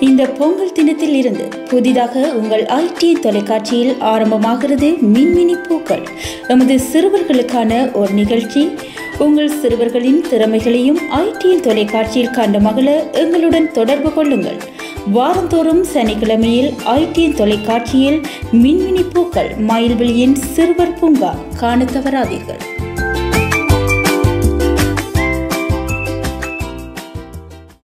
இந்த பொங்கல் தினத்தில் இருந்து புதிதாக உங்கள் ஐடி தொலைக்காட்சியில் ஆரம்பமாகிறது மின்மினி பூக்கள். எமது சிறுவர்களுக்கான ஒரு நிகழ்ச்சி. உங்கள் சிறுவர்களின் திறமைகளையும் ஐடி தொலைக்காட்சியில் கண்ட மகள எங்களுடன் தொடர்பு கொள்ளுங்கள். வாரந்தோறும் சனிக்கிழமையில் ஐடி தொலைக்காட்சியில் மின்மினி பூக்கள். மயில்வெளியின் சிறுவர் பூங்கா. காண தவறாதீர்கள்.